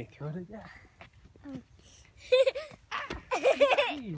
Okay, throw it again.